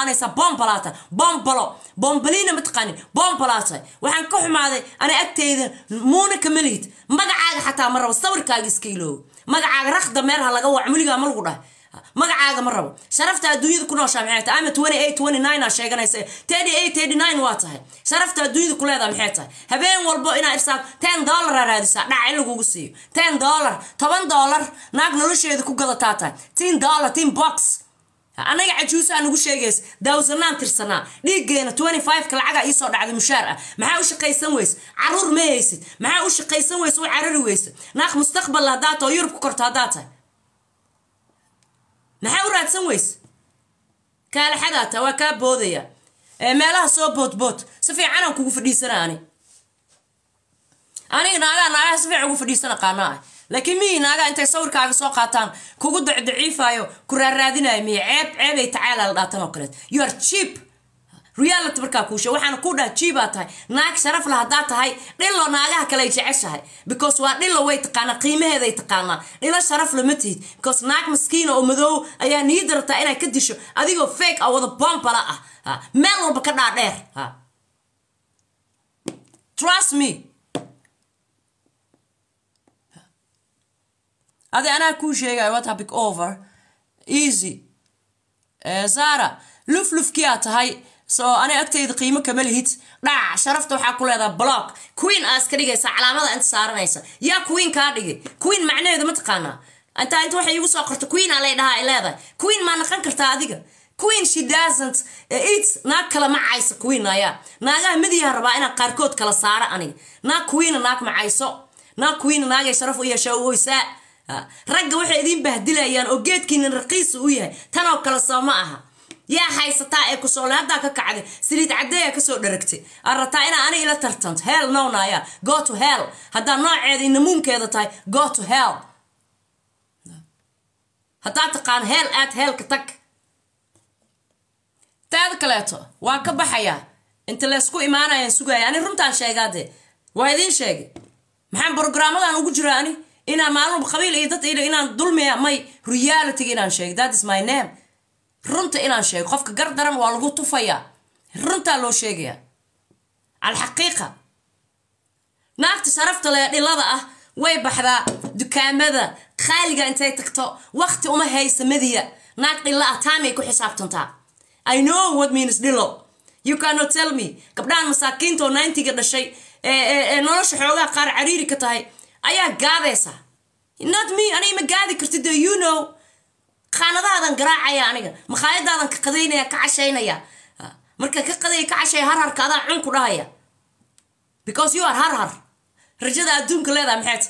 noolaanaysaa bombalaata bombalo bombalina ma taqaanin waxaan ka xumaaday ana agteyda muuna kama lihid magacaaga xataa ma rabo sawirkaaga iska iloowo magacaaga rakda meelha laga wac muligaa ma lagu dhahay. Magacaaga ma rabo. Sharafta adduunyada ku nooshaa maxay tahay? Ama twenty eight twenty nine aa sheeganaysa. thirty eight thirty nine waa tahay. Sharafta adduunyada ku leedaha maxay tahay? Habeen walbo inaa irsaaq ten dollar aa raadisaa dhac in lagugu siiyo. Ten dollar toban dollar naag nolosheeda ku gadataa tahay. Ten dollar ten box anaga cajuusaa nagu sheegaysa daawsanaan tirsanaa dhiiggeena twenty five-ka lacaga iisoo dhacday mushaar ah. Maxaa u shaqaysan weyse carruur ma haysid. Maxaa u shaqaysan weyse u carari weyse naaq mustaqbal haddaa tao yurub ku korto haddaa tahay. Maxaa u raadsan weyse kaalaxadaata waa kaa boodaya. Meelaha soo boodbood si fiicanaan kugu fadhiisana ani aniga naagaa naagaha si fiican ugu fadhiisan aqaana ah laakiin mihii naagaa intay sawirkaaga soo qaataan? Kugu dacdaciifayo ku raaraadinayo miya ceeb ceebay tacaala la dhaatan oo kaleet. You are cheap. Reality markaa kuushe waxaana ku dhaha jiibaa tahay. Naag sharaf la haddaa tahay dhilo naagaha kale ay jeceshahay. Because waa dhilo way taqaanaa qiimaheeday taqaanaa. Dhilo sharaf lama tihid. Because naag maskiina oo madoow ayaa niyadda rabtaa inay ka disho. Adigoo fake ah wada bombala ah. Meel walba ka dhaadheer. Trust me adi anaa kuu sheegaya what topic over? Easy. Zara luflufkiyaa tahay soo ani agtayda qiimo kama lihid dhac sharafta waxaa ku leedaha block queen aa iska dhigaysa calaamada inta saaranaysa yaa queen kaa dhigay queen macnaheedu ma taqaanaa intaa inta waxay igu soo qorta queen aa lay ay leedahay queen maa naqan kartaa adiga queen she doesn't eat. Naag kale ma cayso queen ayaa naagaha midiyaha rabaa inaan qaarkood kala saara aniga naag queena naag ma cayso naag queena naagay sharaf u yeeshaa u oysaa ragga waxay idiin bahdilayaan oo geedkiina raqiisa u yahay. Tanoo kale soo ma aha. Yaa haysataa ee kusoole haddaa ka kacday. Saliid caddeeya ka soo dharagtay. Aad rabtaa inaa ani ila tartanto hell nownaya go to hell. Haddaa nooceeda inamuunkeeda tahay go to hell. Haddaa taqaan hell aad heelka tag. Taada kaleeto waa ka baxayaa inta laysku imaanayaan sugaya. Ani runtaan sheegaade waa idiin sheegay. Maxaan brograamadan ugu jiraa ani inaan maalin qabiil iyo dad inaan dulmiya may realityga inaan sheego that my name. runta inaan sheego qofka gar daran waa lagu tufayaa runtaa loo sheegaya alxaqiiqa naagta sharafta lee dhilada ah way baxdaa dukaamada qaaliga intay tagto waqti uma haysa madiya naag dhilla ah taamay ku xisaabtantaa i know what means dhilo you cannot tell me. gabdhahan masaakiinta oo ninetiga dhashay ee nolosha xoogaha qaar cariiri ka tahay ayaa gaadaysa. Not me aniga ma gaadi kartid de you know? Qaanadahaadan garaacaya aniga. Makhaayadaadan ka qadaynaya ka cashaynaya. Marka ka qadaya ka cashaya harharka adaa cun ku dhahaya. Because you are harhar. Rajada adduunka leedaha maxayd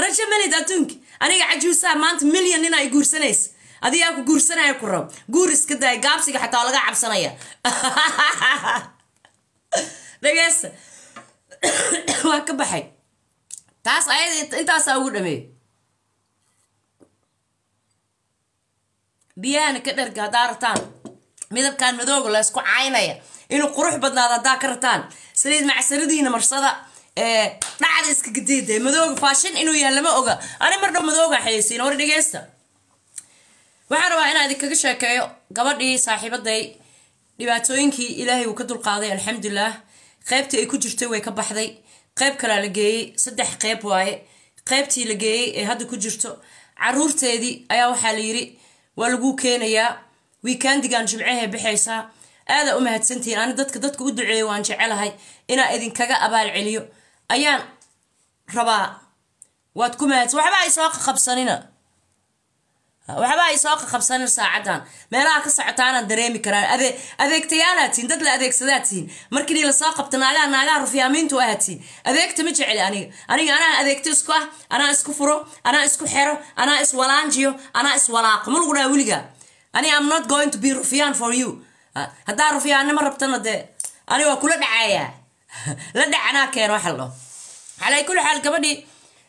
rajo melid adduunka aniga cajuusaha maanta milyan nin ay guursanaysa. Adigaa ku guursanaya ku rab. Guur iska daaya gaabsiga xataa laga cabsanaya. Dhageysta waa ka baxay taas ayada intaasaa ugu dhameey biyahana ka dharga haddaa rataan midabkan madooga la ysku caynaya. Inuu qurux badnaado haddaa ka rataan macsaradiina marsada. Dhacda iska gadiida madooga faashin inuu yahay oga. Ani mar dhow madooga xayeysiin war waxaan rabaa inaa idinkaga sheekeeyo gabadhii saaxiibaday dhibaatooyinkii ilaahay uu ka dulqaaday alxamdulilah qeybtii ay ku jirtay way ka baxday qeyb kalaa la geeyey saddex qeyb waaye. Qeybtii la geeyey ee hadda ku jirto caruurteedii ayaa waxaa la yiri waa laguu keenayaa wiikandigan jimcahee baxaysaa. Aadaa u mahadsantihiin ani dadka dadka u duceeya waan jecelahay inaa idinkaga abaal celiyo. Ayaan rabaa waad ku mahadsan waxba ay soo qaqabsanina waxba ay soo qaqabsanin saacadan. Meelaha ka socotaanaan dareemi karaan. Ade adeegtayaalaad tihiin dad la adeegsadaad tihiin markii la soo qabta naagaha naagaha rufyaamiintu ahaad tihiin adeegta ma jeceli aniga. Aniga anaa adeegto isku ah anaa isku furo anaa isku xero anaa iswalaanjiyo anaa iswalaaqo ma lagu dhaha weligaa ani am not going to be rufyaan for you. Haddaa rufyaannimo rabtana dee ani waa kula dhacayaa. La dhacanaa keen waxa la dhaho calaa kulli xaal gabadhii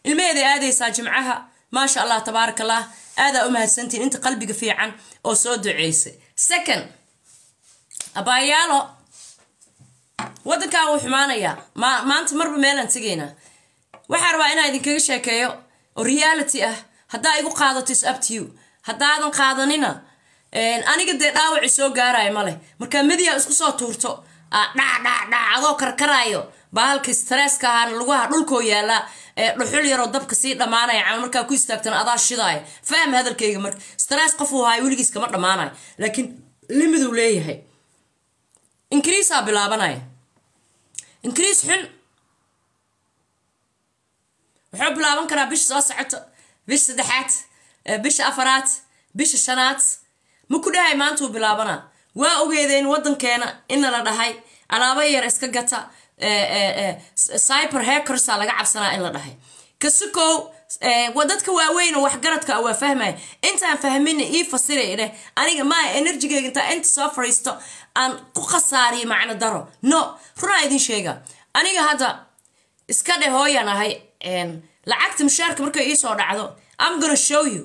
ilmaheeday aadaysaa jimcaha maasha allah tabaaraka allah aadaa u mahadsantiin. Inta qalbiga fiican oo soo duceysay. Second abaayaalo waddankaa wuu xumaanayaa. Maanta marba meelaan tegaynaa waxaa rabaa inaa idinkaga sheekeeyo oo reality ah. Haddaa igu qaadato is you. Haddaadan qaadanina aniga dee dhaawaci soo gaaraya ma leh. Markaa mediya isku soo tuurto. Dhacdhacdhac adoo karkaraayo bahalkii stresska ahaana lugaha dhulkoo yaallaa dhuxul yaroo dabka sii dhammaanaya camal markaa ku istaagtana adaa shidaaya faham hadalkayga marka. Stress qofuu haayo weligiis kama dhammaanayo laakiin limiduu leeyahay. Inkriisaa bilaabanaya inkriis xun. Wuxuu bilaaban karaa bisha soo socoto bisha saddexaad bisha afaraad bisha shanaad. Ma ku dhahay maantuu bilaabanaa? Waa ogeedeen waddankeena ina la dhahay. Alaabo yar iska gata cyber hackersa laga cabsanaa in la dhahay. Kasikow dadka waaweyn waxgaradka waa fahmaya intaan fahmin ii fasiray dheh aniga maa enerjigeyga intaa inta soo fariisto aan ku khasaariyo macno daro. No runaa idin sheega. Aniga hadda iska dheh hooyan ahay lacagta mushaarka markay iisoo dhacdo am gonna show you.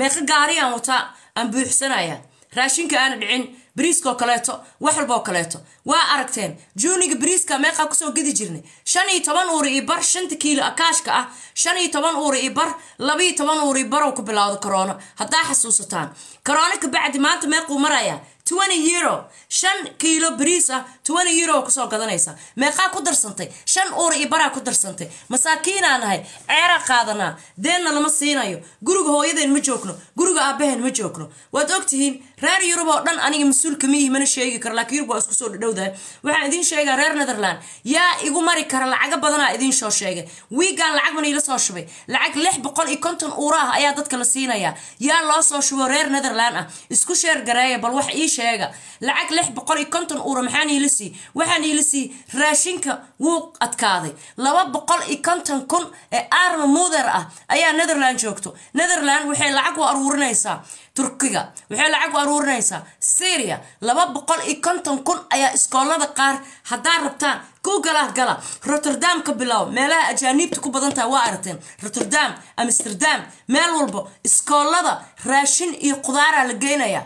Meeqa gaariyaan wataa aan buuxsanaya. Raashinka aana dhicin bariiskaoo kaleeto wax walbaoo kaleeto. Waa aragteen juuniga bariiska meeqaa ku soo gedi jirnay. Shan iyo toban uuri iyo bar shanta kiilo akaashka ah. Shan iyo toban uuri iyo bar labaiyo toban uuri barow ku bilowda korona haddaa xasuusataan. Korona kabacdi maanta meequu marayaa twenty euro. Shan kiilo bariis ah twenty euro ku soo gadanaysa. Meeqaa ku darsantay. Shan uur iyo baraa ku darsantay. Masaakiinaa nahay. Ceeraa qaadanaa deenna lama siinayo. Guriga hooyadeen ma joogno. Guriga aabaheen ma joogno. Waad ogtihiin reer yurub oo dhan aniga mas'uul kamiyihi mana sheegi karo laakiin yurub waa isku soo dhadhowdahay waxaan idiin sheegaa reer netherland yaa igu mari kara lacaga badanaa idiin soo sheegay. Wiigaan lacag bana ila soo shubay. Lacag lix boqol iyo konton uura ayaa dadka la siinayaa. Yaa loo soo shubo reer netherland ah. Isku sheer gareeya bal wax ii sheega. Lacag lix boqol iyo konton uura maxaan iila sii waxaan iila sii raashinka wuu adkaaday. Laba boqol iyo konton kun ee arma muder ah ayaa netherland joogto. Netherland waxay lacag u aruurinaysaa turkiga waxay lacag u aruurinaysaa syria. Laba boqol iyo konton kun ayaa iskoolada qaar haddaa rabtaan googalah gala. Rotterdam ka bilow meelaha ajaaniibta ku badan tahay waa aragteen. Rotterdam amsterdam meel walbo iskoolada raashin iyo khudaaraa la geynayaa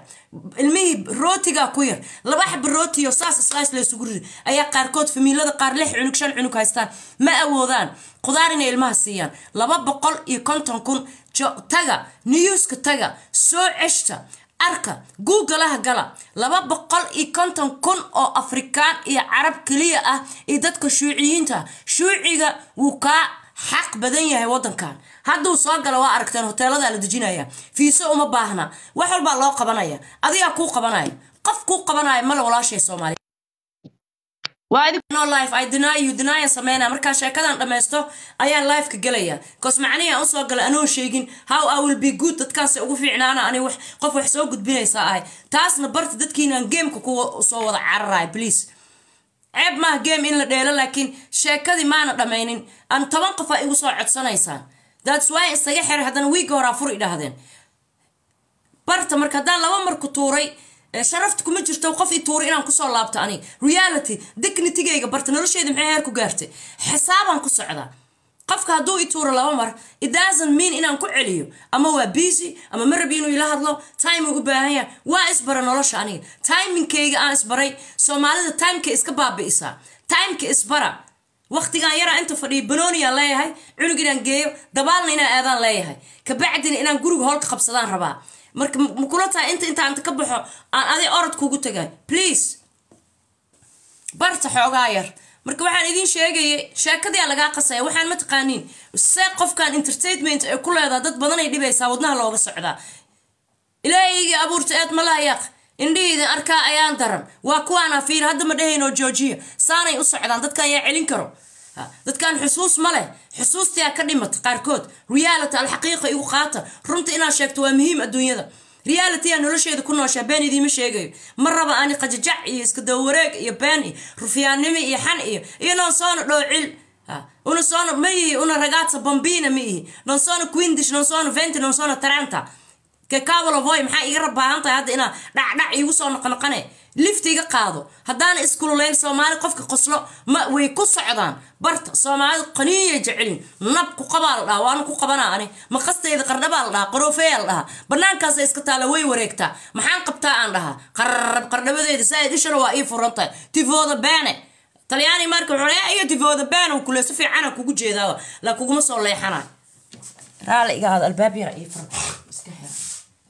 ilmihii rootigaa ku yar. Laba xaba rootiyo saas slice laysugu ridi ayaa qaarkood famiilada qaar lix cunug shan cunug haystaan. Ma awoodaan. Khudaar inay ilmaha siiyaan. Laba boqol iyo konton kun. Taga. Newska taga. Soo ceshta. Arka. Googalaha gala. Laba boqol iyo konton kun oo afrikaan iyo carab keliya ah iyo dadka shuuciyiinta. Shuuciga wuu kaa xaq badan yahay waddankan. Hadduu soo gala waa aragteen hoteeladaa la dejinaya. Fiise uma baahna. Wax walbaa loo qabanaya. Adigaa kuu qabanaya qof kuu qabanaya male walaashay sameynaa markaa sheekadan dhammaysto ayaan liveka gelaya bcause macnihii aan u soo galay anoo sheegin how i will be good. Dadkaanse ugu fiicnaana ani qof wax soo gudbinaysaa ahay. Taasna barta dadkiinaan gameka ku soo wada cararaay please ceeb maaha game in la dheelo laakiin sheekadii maana dhammaynin. Aan toban qof igu soo codsanaysaan. That's why isaga xiray haddana wiigga horaa fur idhaahdeen. Barta marka haddaan laba marku tuuray sharafta kuma jirto qof i tuuray inaan ku soo laabto aniga reality dignitigayga barta nolosheeda maxay heer ku gaartay? Xisaabaan ku socdaa qofka hadduu i tuuro laba mar doesn't mean inaan ku celiyo. Ama waa busy ama ma rabi inuu ila hadlo. Time uu u baahan yahay. Waa isbara nolosha aniga. Timingkayga aan isbaray soomaalida timeka iska baabi'isaa. Timeka isbara waqtigaan yaraa inta fadhiya banooniyaan leeyahay. Cunug inaan geeyo. Dabaalna inaan aadaan leeyahay. Kabacdina inaan guriga hoolka qabsadaan rabaa. Marka makula tahay inta intaanta ka baxo aan adi orod kugu tagay. Please. Barta xoogaa yar marka waxaan idiin sheegayay sheekadii lagaa qasaya waxaan ma taqaaniin see qofkan entertainment ay ku leedaha dad badanay dhibaysaa wadnaha looga socdaa ilaahayga abuurta eed malaayaq indhihiidin arkaa ayaan daran. Waa kuwaana fiir hadda ma dhahaynoo joojiya saanay u socdaan dadkan yaa celin karo. Dadkan xusuus ma leh. Xusuustaa ka dhimata qaarkood. Reality alxaqiiqa igu qaata. Runta inaad sheegto waa muhiim adduunyada realityaa nolosheeda ku nooshaa been idiima sheegayo ma raba ani qajajac iyo iska dawareeg iyo been iyo rufiyaannimo iyo xan iyo iyo non soona dhoocil. Una soona ma una ragazza bambina ma ihi. Non soona quindish non soona venti non taranta. Kekabalovoy maxaa iga rabaahan tahay hadda inaa dhacdhac iigu soo noqonoqone lift iga qaado. Haddaana iskululayn soomaali qofka qoslo ma way ku socdaan. Barta soomaalida qaniiyay jecelin nab ku qabaa la dhahaa waana ku qabanaa ani maqastayda qardhabaa la dhahaa qaroofeyaa la dhahaa banaankaasa iska taala way wareegtaa. Maxaan qabtaa aan dhahaa? Qarrab qardhabadeeda saaid ishana waa ii furan tahay. Tifooda beene talyaani marka wuxuu iyo tifooda beene kule si fiicana kugu jeedaa la kuguma soo leexanayo raali iga aad ii furan.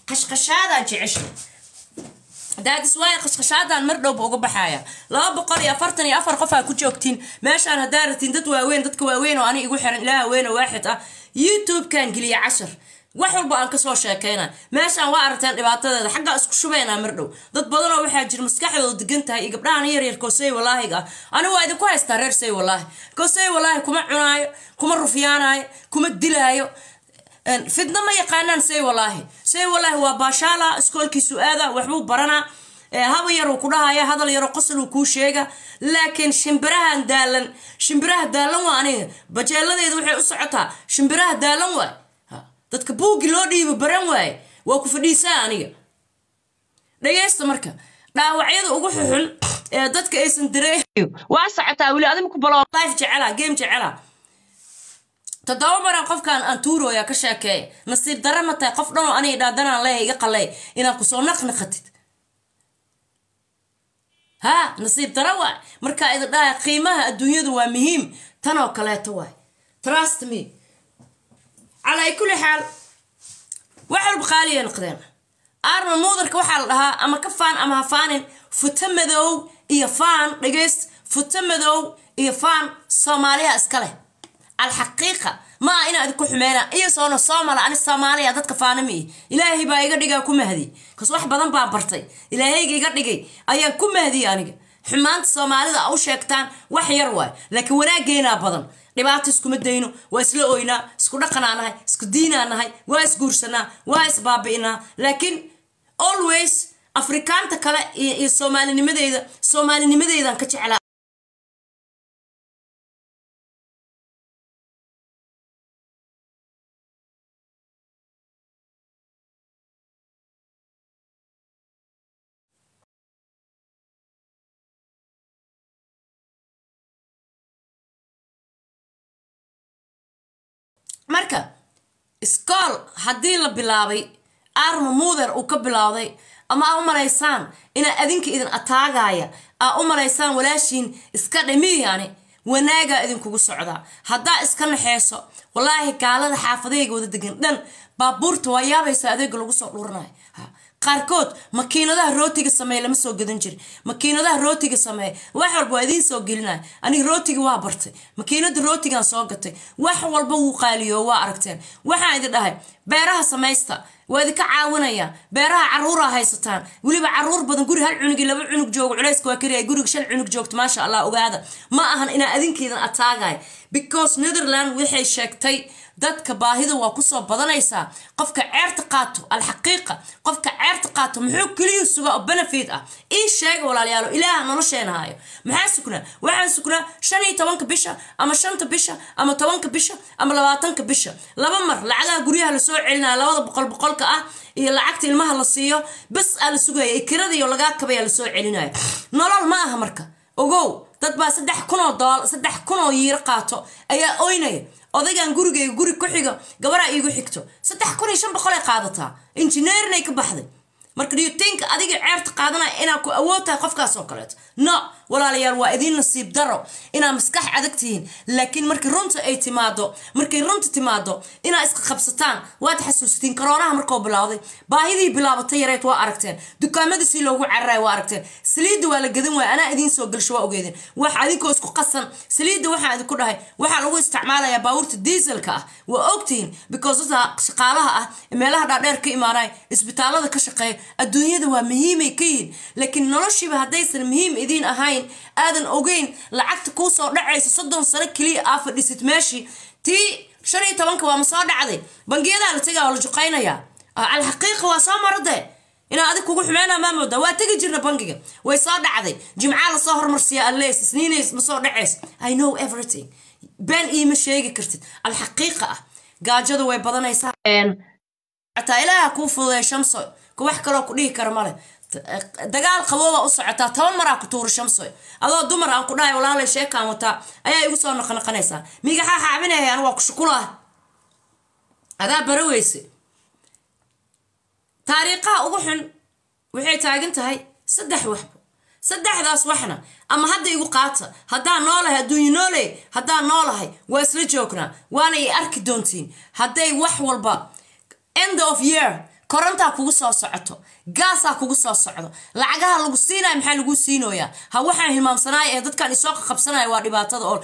Qashqashaadaa jecesha daadis waaye qashqashaadan mar dhowba uga baxaya. Laba boqol iyo afartan iyo afar qof ku joogtiin. Meeshaan haddaa ratiin dad waaweyn dadka waaweyn oo ani igu xiran ilaah weyn oo waaxid ah youtube-kan geliya cashar wax walba aan ka soo sheekayna. Meeshaan waa aragteen dhibaatadeeda. Xaggaa isku shubaynaa mar dhow. Dad badanoo waxaa jira maskaxdooda degan tahay iyo gabdhahan yaryar koosey walaahiga ah anigu waa idinku haystaa reer say walaahi koosey walaahi kuma cunaayo kuma rufyaanaayo kuma dilaayo fidna ma yaqaanaan say walaahi say walaahi waa baashaala iskoolkiisu aada waxbuu baranaa haba yaruu ku dhahaya hadal yaro qosaluu kuu sheega. Laakiin shimbirahan daalan shimbiraha daalan waa aniga. Bajeeladeeda waxay u socotaa shimbiraha daalan waay. Dadka buuggi loo dhiibo baran waaye waa ku fadhiisaa aniga. Dhageysta marka dhaawacyada ugu xuxun ee dadka aysan dareen waa socotaa weli adiga ku balo. Life jecela game jecela toddoba maran qofkan aan tuurooya ka sheekeeya nasiib dara ma tahay qof dhanoo aniga dhaadanaan leeya iga qaley inaad ku soo naqnaqatid ha nasiib dara waay. Markaa idin qiimaha adduunyadu waa muhiim. Tanoo kaleeto waay. Trust me. Calaa kulli xaal wax walba qaaliya noqdeen. Arnold muudarka waxaa la dhahaa ama ka faan ama ha faanin. Futo madow iyo faan dhegeyst. Futo madow iyo faan soomaaliya iska leh alxaqiiqa ma aha inaa idinku xumeyna iyo soona soomala ani soomaaliya dadka faana miihi ilaahay baa iga dhigaa ku mahdi kas wax badan baan bartay ilaahayga iga dhigay ayaan ku mahdiya aniga xumaanta soomaalida a u sheegtaan wax yar waay laakiin wanaaggeenaa badan dhibaato iskuma dayno waa isla oynaa isku dhaqanaa nahay isku diinaa nahay waa isguursanaa waa isbaabi'inaa laakiin always afrikaanta kale iyo soomaalinimadeeda soomaalinimadeedaan ka jeclaa marka iskool haddii la bilaabay arma muuder uu ka bilowday ama aa u malaysaan inaa adinka idin ataagaya aa u malaysaan walaashiin iska dhamiyaani wanaagaa idinkugu socdaa haddaa iska naxeyso walaahi gaalada xaafadayga wada degan dhan baabuurta waa yaabaysa adeega lagu soo dhuranayo qaarkood makiinadaha rootiga sameeye lama soo gadan jirin. Makiinadaha rootiga sameeye wax walba waa idiin soo gelinaya aniga rootiga waa bartay. Makiinada rootigaan soo gatay wax walba wuu qaaliyo waa aragteen. Waxaan idin dhahay beeraha samaysta waa idinka caawinaya. Beeraha caruuraa haysataan. Weliba carruur badan guri hal cunugii laba cunug joogo culayska waa kariya guriga shan cunug joogto maasha allah ogaada. Ma ahan inaa adinkeedan ataagaya because netherland waxay sheegtay dadka baahida waa ku soo badanaysaa qofka ceerta qaato alxaqiiqa. Qofka ceerta qaato muxuu keliyu sugaa oo benefit ah? Ii sheega walaalayaalo ilaaha nolosheena haayo maxaa sugnaa waxaan sugnaa shan iyo tobanka bisha ama shanta bisha ama tobanka bisha ama labaatanka bisha. Laba mar lacagaha guryaha la soo celinaya labada boqol boqolka ah iyo lacagta ilmaha la siiyo bas aa la sugaya kiradiiyo lagaa kabaya la soo celinaya nolol ma aha marka. Ogow dad baa saddex kunoo dool saddex kunoo yiiro qaato. Ayaa oynaya odaygan gurigayga guri ku xiga gabaraa iigu xigto. Saddex kun iyo shan boqol ay qaadataa. Injineerinay ka baxday. Marka dhiyutinka adiga ceerta qaadanaya inaa ku awood tahay qofkaas kaleeto? No walaalayaal waa idiin nasiib daro inaa maskax adag tihiin. Laakiin markii runta ay timaado markay runta timaado inaa iska qabsataan waad xasuusatiin karoonaha markoo bilowday. Baahidii bilaabatay yareed waa aragteen. Dukaamada si loogu cararaay waa aragteen. Saliidda waa la gadan waaya anaa idiin soo galsho waa ogeedeen wax adinkoo isku qasan. Saliidda waxaa idinku dhahay. Waxaa lagu isticmaalayaa baabuurta diiselka ah. Waa ogtihiin because shaqaalaha ah meelaha dhaadheer ka imaanaya isbitaalada ka shaqeeya adduunyada waa muhiimay ka yihiin. Laakiin noloshiiba haddaysan muhiim idiin ahayn aadan ogeyn lacagta kuu soo dhacaysa soddon sano keliya aa fadhisid meeshii tii shan iyo tobanka waa ma soo dhacday. Bangiyadaa la tegaa oo la juqaynayaa alxaqiiqa waa soo marade inaa adig kugu xumeynaa maa moodaa waa tegi jirna bangiga. Way soo dhacday. Jimcaa la soo hormarsiya alleys isniinays ma soo dhacays. I know everything. Been iima sheegi kartid. Alxaqiiqa ah. Gaajadu way badanaysaa. Xataa ilaaha kuu fududay shamso. Wax kaloo ku dhihi kara male dagaal qabooba u socotaa toban maraa ku tuura shamsoy. Adoo dumar aan ku dhahay walaalay sheekaan wataa ayaa igu soo noqonoqonaysaa migaxaa xaabinaya anu waa ku shukulaa. Adaa bara weyse taariikhaha ugu xun waxay taagan tahay saddex waxba saddexdaas waxna ama hadda igu qaata haddaa noolahay adduunye nooley haddaa noolahay waa isla joognaa waana i arki doontiin. Hadday wax walba end of year korontaa kugu soo socoto. Gaasaa kugu soo socdo. Lacagaha lagu siinaya maxaa lagu siinoyaa? Ha waxaan hilmaamsanaya ee dadkan isoo qabsanaya waa dhibaatada oo